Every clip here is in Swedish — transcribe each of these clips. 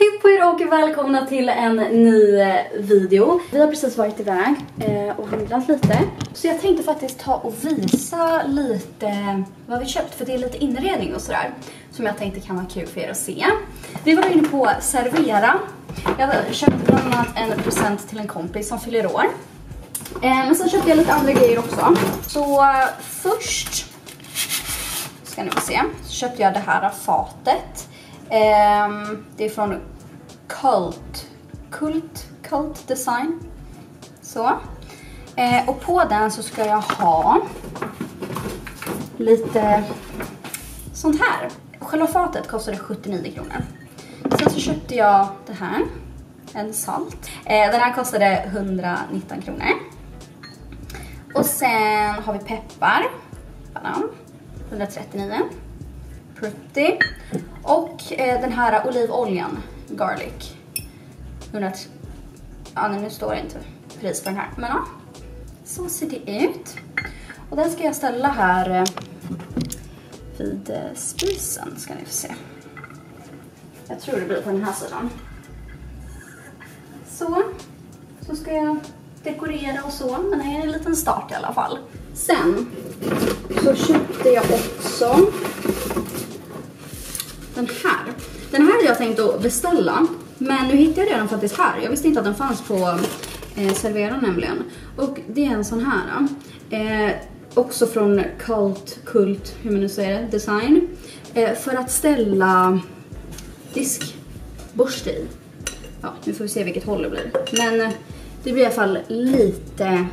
Hej på er och välkomna till en ny eh, video. Vi har precis varit iväg eh, och handlat lite. Så jag tänkte faktiskt ta och visa lite eh, vad vi köpt för det är lite inredning och sådär. Som jag tänkte kan vara kul för er att se. Vi var inne på Servera. Jag köpte bland annat en present till en kompis som fyller år. Men sen köpte jag lite andra grejer också. Så först ska ni få se. Så köpte jag det här fatet. Ehm, det är från Cult. Kult, Cult Design. Så. Eh, och på den så ska jag ha lite sånt här. Själva fatet kostade 79 kronor. Sen så köpte jag det här. En salt. Eh, den här kostade 119 kronor. Och sen har vi peppar. Banan. 139. Pretty. Och eh, den här olivoljan, garlic. 100... Ja, nu står det inte pris på den här. Men ja, så ser det ut. Och den ska jag ställa här eh, vid eh, spisen, ska ni få se. Jag tror det blir på den här sidan. Så, så ska jag dekorera och så, men det är en liten start i alla fall. Sen så köpte jag också den här. Den här hade jag tänkt att beställa, men nu hittade jag den faktiskt här. Jag visste inte att den fanns på eh, Servera nämligen. Och det är en sån här. Eh, också från Cult, Kult, hur man nu säger det, Design. Eh, för att ställa diskborste i. Ja, nu får vi se vilket håll det blir. Men eh, det blir i alla fall lite,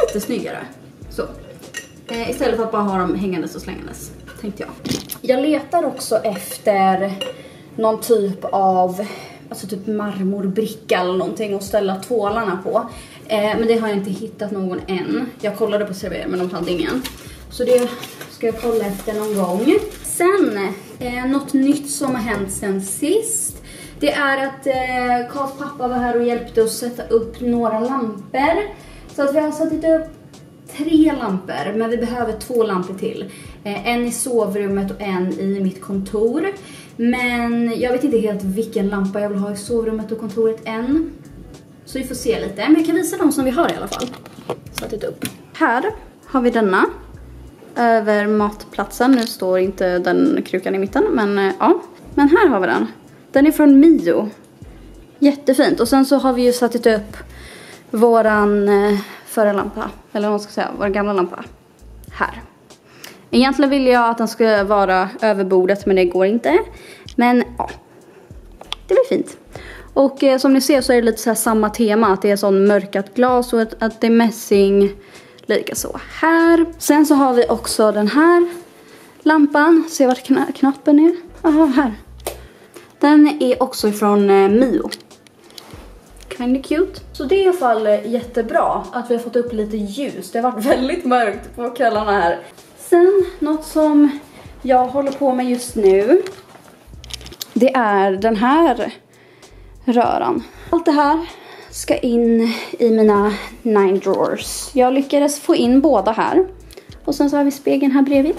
lite snyggare. Så. Eh, istället för att bara ha dem hängandes och slängandes, tänkte jag. Jag letar också efter någon typ av alltså typ marmorbricka eller någonting att ställa tvålarna på. Eh, men det har jag inte hittat någon än. Jag kollade på Servera men de hade ingen. Så det ska jag kolla efter någon gång. Sen, eh, något nytt som har hänt sen sist. Det är att eh, Karls pappa var här och hjälpte oss sätta upp några lampor. Så att vi har satt upp tre lampor, men vi behöver två lampor till. Eh, en i sovrummet och en i mitt kontor. Men jag vet inte helt vilken lampa jag vill ha i sovrummet och kontoret än. Så vi får se lite. Men jag kan visa dem som vi har i alla fall. Satt upp. Här har vi denna. Över matplatsen. Nu står inte den krukan i mitten, men eh, ja. Men här har vi den. Den är från Mio. Jättefint. Och sen så har vi ju satt upp våran eh, förra lampa. Eller vad man ska säga, vår gamla lampa. Här. Egentligen vill jag att den ska vara över bordet men det går inte. Men ja, det blir fint. Och eh, som ni ser så är det lite så samma tema. Att det är sån mörkat glas och att, att det är mässing. Likaså här. Sen så har vi också den här lampan. Se vart kna knappen är. Aha, här. Den är också från eh, Mio. Kinda cute. Så det är i alla fall eh, jättebra att vi har fått upp lite ljus. Det har varit väldigt mörkt på kvällarna här. Sen något som jag håller på med just nu. Det är den här röran. Allt det här ska in i mina nine drawers. Jag lyckades få in båda här. Och sen så har vi spegeln här bredvid.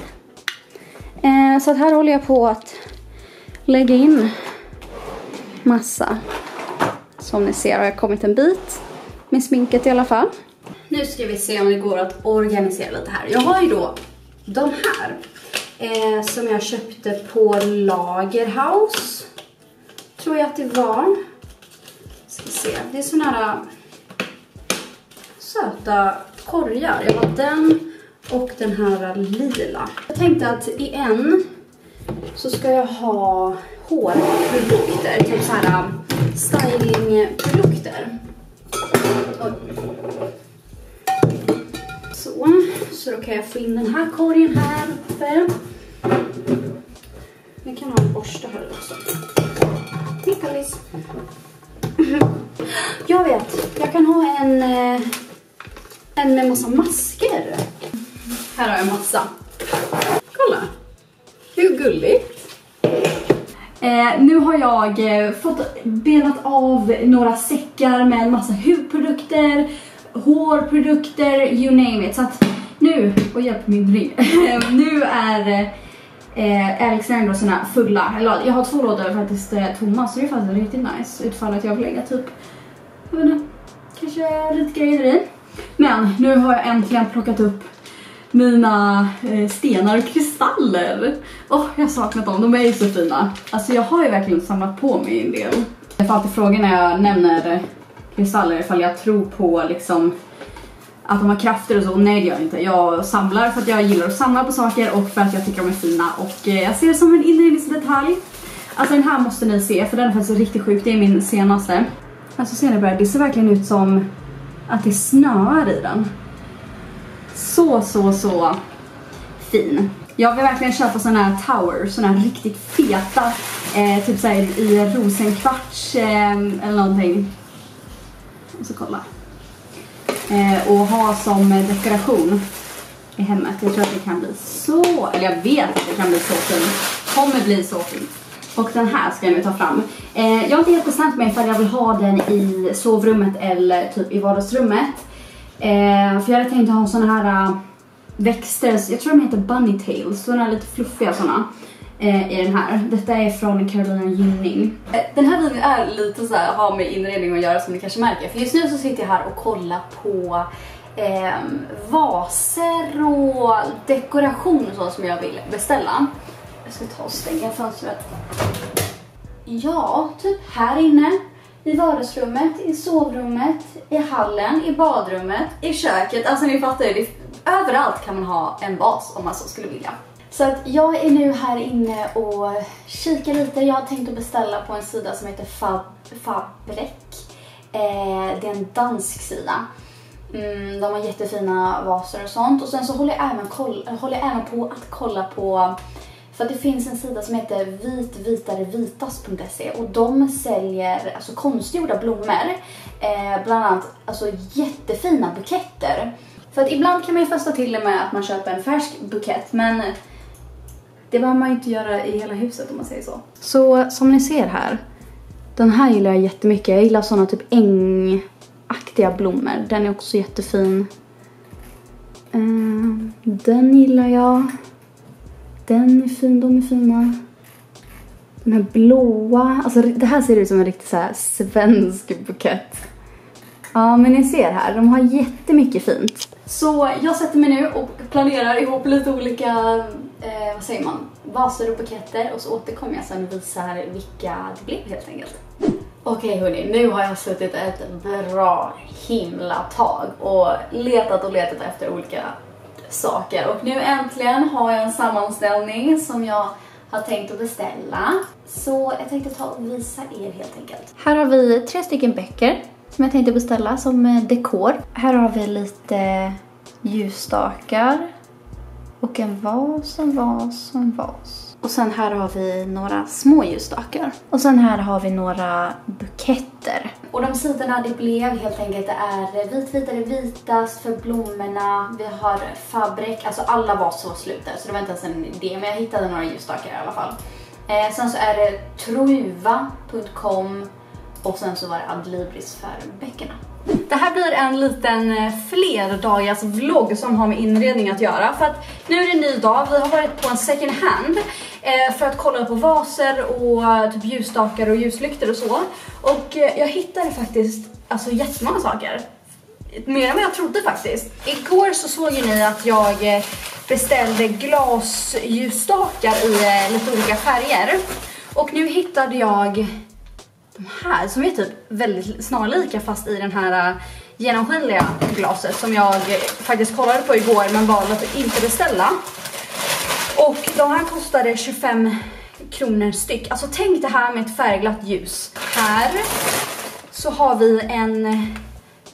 Eh, så att här håller jag på att lägga in massa. Som ni ser har jag kommit en bit med sminket i alla fall. Nu ska vi se om det går att organisera lite här. Jag har ju då de här eh, som jag köpte på Lagerhaus. Tror jag att det var. Ska se. Det är såna här söta korgar. Jag har den och den här lila. Jag tänkte att i en så ska jag ha hårprodukter, typ så här stylingprodukter. Så, så då kan jag få in den här korgen här uppe. Vi kan ha en borste här också. Titta Alice. Jag vet, jag kan ha en, eh, en med massa masker. Här har jag massa. Kolla, hur gulligt. Eh, nu har jag eh, fått benat av några säckar med en massa hudprodukter, hårprodukter, you name it. Så att nu, och hjälp min ring, nu är Eh, Alex fulla, eller jag har två lådor faktiskt eh, tomma så det är faktiskt riktigt nice utfall att jag vill lägga typ, jag vet inte, kanske lite grejer i. Men nu har jag äntligen plockat upp mina eh, stenar och kristaller. Åh, oh, jag har saknat dem, de är ju så fina. Alltså jag har ju verkligen samlat på mig en del. Jag får alltid frågan när jag nämner kristaller ifall jag tror på liksom att de har krafter och så. Nej det gör jag inte. Jag samlar för att jag gillar att samla på saker och för att jag tycker de är fina och eh, jag ser det som en inredningsdetalj. Alltså den här måste ni se för den är faktiskt riktigt sjuk. Det är min senaste. Alltså ser ni bara, det ser verkligen ut som att det snöar i den. Så, så, så fin. Jag vill verkligen köpa såna här towers, såna här riktigt feta, eh, typ såhär i rosenkvarts eh, eller någonting. Och så kolla. Eh, och ha som dekoration i hemmet. Jag tror att det kan bli så, eller jag vet att det kan bli så fint. Kommer bli så fint. Och den här ska jag nu ta fram. Eh, jag har inte helt bestämt mig för jag vill ha den i sovrummet eller typ i vardagsrummet. Eh, för jag hade tänkt ha såna här uh, växter, jag tror de heter bunny tails, såna lite fluffiga såna eh, i den här. Detta är från Carolina Gynning. Eh, den här videon är lite så här, har med inredning att göra som ni kanske märker. För just nu så sitter jag här och kollar på eh, vaser och dekoration och så som jag vill beställa. Jag ska ta och stänga fönstret. Ja, typ här inne. I vardagsrummet, i sovrummet, i hallen, i badrummet, i köket. Alltså ni fattar ju, överallt kan man ha en vas om man så skulle vilja. Så att jag är nu här inne och kikar lite. Jag har tänkt att beställa på en sida som heter Fab, Fabrek. Eh, det är en dansk sida. Mm, de har jättefina vaser och sånt. Och sen så håller jag även, koll, håller jag även på att kolla på för att det finns en sida som heter vitvitarevitas.se och de säljer alltså konstgjorda blommor. Eh, bland annat alltså jättefina buketter. För att ibland kan man ju fästa till det med att man köper en färsk bukett men det behöver man ju inte göra i hela huset om man säger så. Så som ni ser här, den här gillar jag jättemycket. Jag gillar såna typ ängaktiga blommor. Den är också jättefin. Uh, den gillar jag. Den är fin, de är fina. Den här blåa, alltså det här ser ut som en riktigt så svensk bukett. Ja, men ni ser här, de har jättemycket fint. Så jag sätter mig nu och planerar ihop lite olika, eh, vad säger man, vaser och buketter och så återkommer jag sen och visar vilka det blev helt enkelt. Okej hörni, nu har jag suttit ett bra himla tag och letat och letat efter olika saker. Och nu äntligen har jag en sammanställning som jag har tänkt att beställa. Så jag tänkte ta och visa er helt enkelt. Här har vi tre stycken böcker som jag tänkte beställa som eh, dekor. Här har vi lite ljusstakar och en vas, en vas, en vas. Och sen här har vi några små ljusstakar. Och sen här har vi några buketter. Och de sidorna det blev helt enkelt är vitvitare vitast för blommorna. Vi har Fabrek, alltså alla var så slut där så det var inte ens en idé. Men jag hittade några ljusstakar i alla fall. Eh, sen så är det truva.com och sen så var det Adlibris för böckerna. Det här blir en liten eh, flerdagars vlogg som har med inredning att göra. För att nu är det en ny dag, vi har varit på en second hand eh, för att kolla på vaser och eh, typ ljusstakar och ljuslyktor och så. Och jag hittade faktiskt alltså jättemånga saker. Mer än vad jag trodde faktiskt. Igår så såg ju ni att jag beställde glasljusstakar i lite olika färger. Och nu hittade jag de här som är typ väldigt snarlika fast i den här äh, genomskinliga glaset som jag eh, faktiskt kollade på igår men valde att inte beställa. Och de här kostade 25 kronor styck. Alltså tänk det här med ett färgglatt ljus. Här så har vi en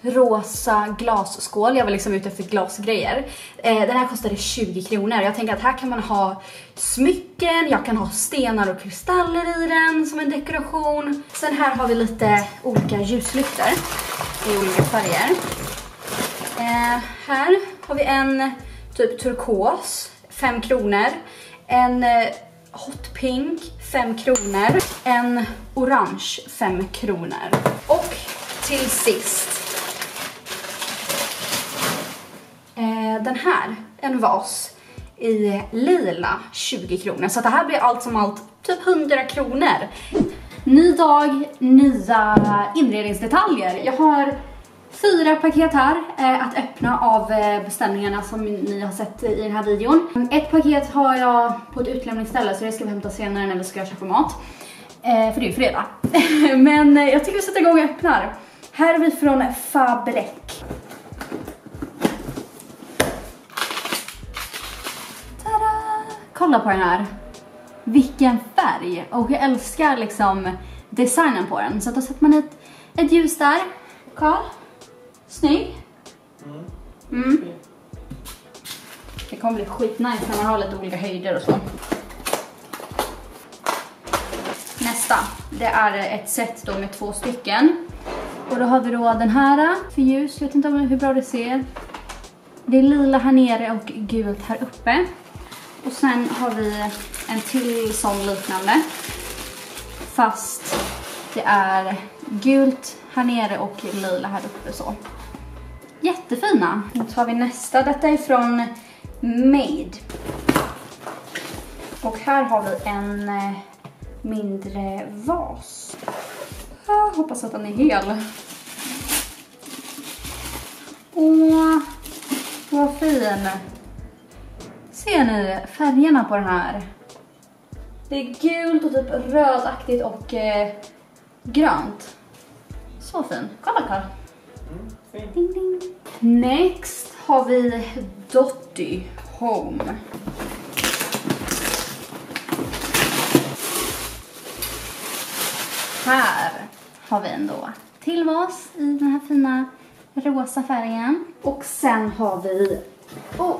rosa glasskål. Jag var liksom ute efter glasgrejer. Eh, den här kostade 20 kronor. Jag tänker att här kan man ha smycken, jag kan ha stenar och kristaller i den som en dekoration. Sen här har vi lite olika ljuslyktor i olika färger. Eh, här har vi en typ turkos, 5 kronor. En eh, hot pink, 5 kronor. En orange, 5 kronor. Och till sist den här, en vas i lila 20 kronor. Så det här blir allt som allt typ 100 kronor. Ny dag, nya inredningsdetaljer. Jag har fyra paket här eh, att öppna av eh, beställningarna som ni har sett eh, i den här videon. Ett paket har jag på ett utlämningsställe så det ska vi hämta senare när vi ska köpa mat. Eh, för det är ju fredag. Men eh, jag tycker vi sätter igång och öppnar. Här är vi från Fabrek. Kolla på den här. Vilken färg! Och jag älskar liksom designen på den. Så då sätter man ett, ett ljus där. Karl? Snygg? Mm. Det kommer bli skitnice när man har lite olika höjder och så. Nästa, det är ett set då med två stycken. Och då har vi då den här för ljus, jag vet inte hur bra det ser. Det är lila här nere och gult här uppe. Och sen har vi en till sån liknande. Fast det är gult här nere och lila här uppe så. Jättefina. Nu tar vi nästa. Detta är från Made. Och här har vi en eh, mindre vas. Jag hoppas att den är hel. Åh, vad fin. Ser ni färgerna på den här? Det är gult och typ rödaktigt och eh, grönt. Så fin. Kolla Karl. Mm, Ding, ding. Next har vi Dotty Home. Här har vi en då till vas i den här fina rosa färgen. Och sen har vi oh,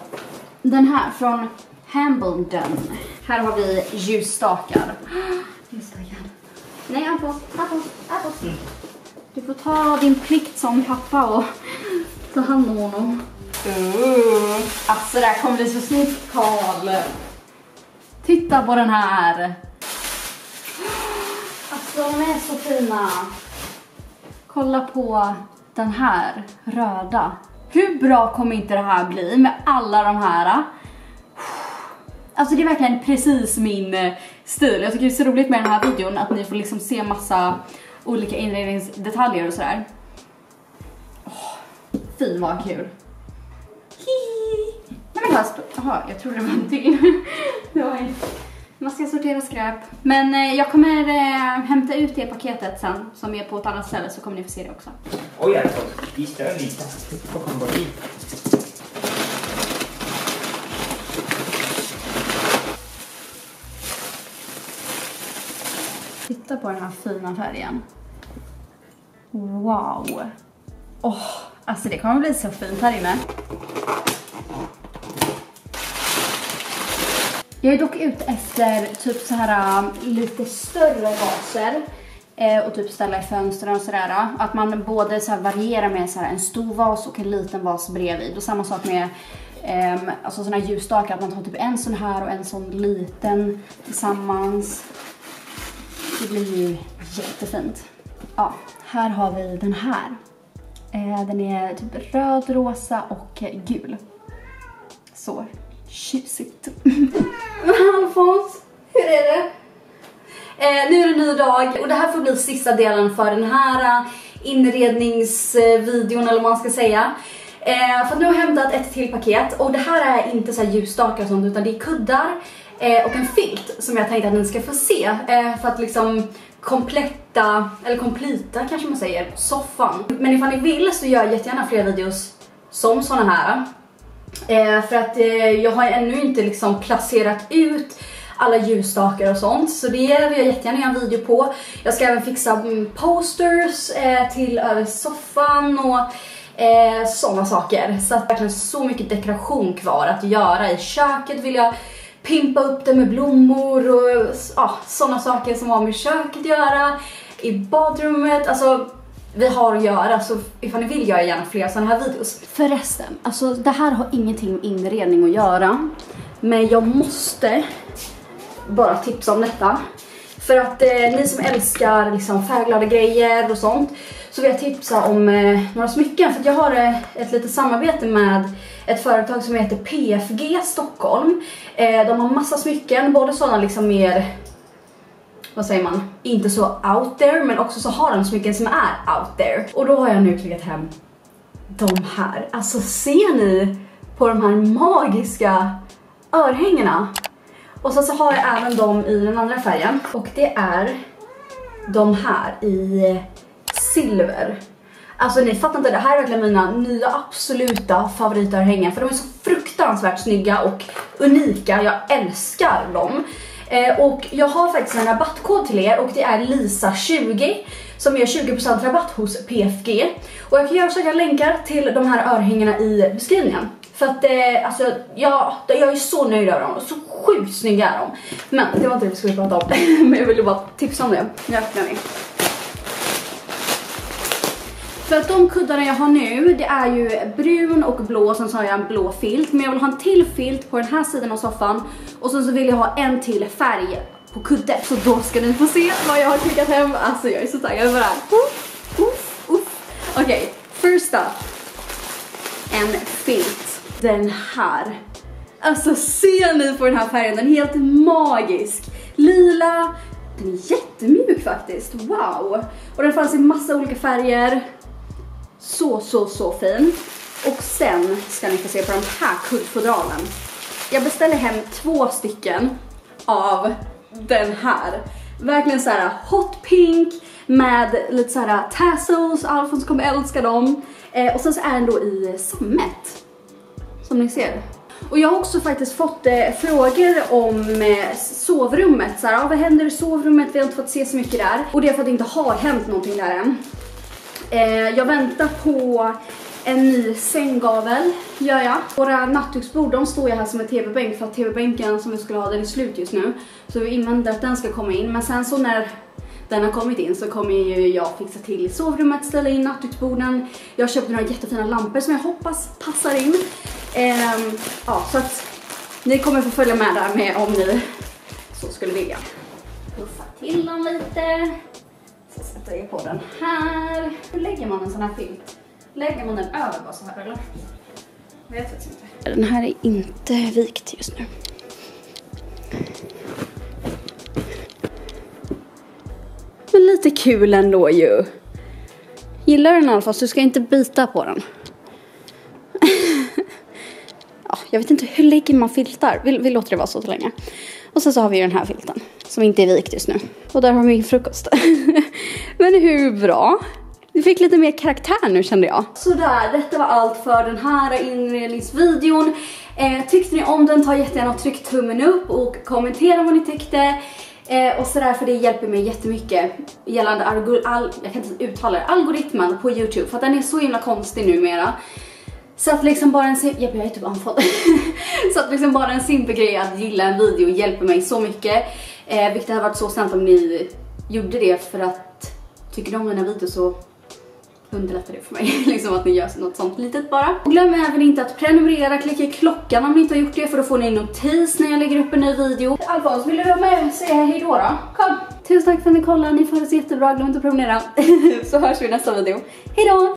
den här från Hambledon. Här har vi ljusstakar. Ljusstakar. Nej, Abbas, Abbas, Abbas. Du får ta din plikt som pappa och ta hand om honom. Uh, alltså det här kommer bli så snyggt Karl. Titta på den här. Alltså de är så fina. Kolla på den här röda. Hur bra kommer inte det här bli med alla de här? Alltså det är verkligen precis min eh, stil. Jag tycker det är så roligt med den här videon att ni får liksom se massa olika inredningsdetaljer och sådär. Oh, fy vad kul. Hihi. Nej men här Jaha, jag trodde det var en till. det var en. Man ska sortera skräp. Men eh, jag kommer eh, hämta ut det paketet sen som är på ett annat ställe så kommer ni få se det också. Oj, jag den lite. Komma bort hit. Titta på den här fina färgen. Wow. Åh, alltså det kommer bli så fint här inne. Jag är dock ute efter typ så här um, lite större vaser eh, och typ ställa i fönstren och sådär. Uh, att man både så här varierar med så här en stor vas och en liten vas bredvid. Och samma sak med um, alltså såna här ljusstakar, att man tar typ en sån här och en sån liten tillsammans. Det blir ju jättefint. Ja, här har vi den här. Eh, den är typ röd, rosa och gul. Så tjusigt. Alfons, hur är det? Eh, nu är det en ny dag och det här får bli sista delen för den här eh, inredningsvideon eller vad man ska säga. Eh, för nu har jag hämtat ett till paket och det här är inte så här ljusstakar och sånt utan det är kuddar eh, och en filt som jag tänkte att ni ska få se eh, för att liksom kompletta, eller komplita kanske man säger, soffan. Men ifall ni vill så gör jag jättegärna fler videos som såna här. Eh, för att eh, jag har ännu inte liksom placerat ut alla ljusstakar och sånt. Så det vill jag jättegärna göra en video på. Jag ska även fixa mm, posters eh, till över soffan och eh, sådana saker. Så att det är verkligen så mycket dekoration kvar att göra. I köket vill jag pimpa upp det med blommor och ja, sådana saker som har med köket att göra. I badrummet, alltså vi har att göra så ifall ni vill gör jag gärna fler sådana här videos. Förresten, alltså det här har ingenting med inredning att göra. Men jag måste bara tipsa om detta. För att eh, ni som älskar liksom färgglada grejer och sånt så vill jag tipsa om eh, några smycken. För att jag har eh, ett litet samarbete med ett företag som heter PFG Stockholm. Eh, de har massa smycken, både sådana liksom mer vad säger man, inte så out there men också så har de smycken som är out there. Och då har jag nu klickat hem de här. Alltså ser ni på de här magiska örhängena? Och sen så har jag även dem i den andra färgen och det är de här i silver. Alltså ni fattar inte, det här är verkligen mina nya absoluta favoritörhängen för de är så fruktansvärt snygga och unika, jag älskar dem. Eh, och jag har faktiskt en rabattkod till er och det är LISA20 som ger 20% rabatt hos PFG. Och jag kan göra så att jag länkar till de här örhängena i beskrivningen. För att eh, alltså, jag, jag är så nöjd över dem, så sjukt snygga är de. Men det var inte det vi skulle prata om, men jag ville bara tipsa om det. Nu öppnar vi. För att de kuddarna jag har nu, det är ju brun och blå, sen så har jag en blå filt. Men jag vill ha en till filt på den här sidan av soffan. Och sen så vill jag ha en till färg på kudde. Så då ska ni få se vad jag har klickat hem. Alltså jag är så taggad på det här. Okej, okay, first up. En filt. Den här. Alltså ser ni på den här färgen? Den är helt magisk. Lila. Den är jättemjuk faktiskt. Wow. Och den fanns i massa olika färger. Så, så, så fin. Och sen ska ni få se på de här kuddfodralen. Jag beställer hem två stycken av den här. Verkligen så här hot pink med lite så här tassels, Alfons kommer älska dem. Eh, och sen så är den då i sammet. Som ni ser. Och jag har också faktiskt fått eh, frågor om eh, sovrummet. Så här, ah, vad händer i sovrummet? Vi har inte fått se så mycket där. Och det är för att det inte har hänt någonting där än. Eh, jag väntar på en ny sänggavel, gör jag. Våra nattduksbord, de står ju här som en tv-bänk för att tv-bänken som vi skulle ha, den är slut just nu. Så vi inväntar att den ska komma in. Men sen så när den har kommit in så kommer ju jag fixa till sovrummet, ställa in nattduksborden. Jag köpte några jättefina lampor som jag hoppas passar in. Eh, ja, så att ni kommer få följa med där med om ni så skulle vilja. Puffa till dem lite. Så sätter jag på den här. Hur lägger man en sån här filt? Lägger man den över bara så här eller? Jag vet faktiskt inte. Den här är inte vikt just nu. Men lite kul ändå ju. Gillar den i alla fall så du ska inte bita på den. ja, jag vet inte, hur lägger man filtar? Vi, vi låter det vara så så länge. Och sen så har vi ju den här filten som inte är vikt just nu. Och där har vi min frukost. Men hur bra? Du fick lite mer karaktär nu kände jag. Sådär, detta var allt för den här inredningsvideon. Eh, tyckte ni om den, ta jättegärna och tryck tummen upp och kommentera vad ni tyckte. Eh, och sådär för det hjälper mig jättemycket gällande al jag kan inte uttala det, algoritmen på Youtube för att den är så himla konstig numera. Så att liksom bara en simpel, jag är typ andfådd. så att liksom bara en simpel grej att gilla en video hjälper mig så mycket. Eh, vilket hade varit så snällt om ni gjorde det för att tycker ni om mina videos så underlättar det för mig. liksom att ni gör något sånt litet bara. Och glöm även inte att prenumerera, klicka i klockan om ni inte har gjort det för då får ni en notis när jag lägger upp en ny video. Alfons, vill du vara med och säga hejdå då? Kom! Tusen tack för att ni kollade, ni får det så jättebra, glöm inte att prenumerera. så hörs vi i nästa video. Hejdå!